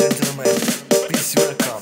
gentlemen, please welcome.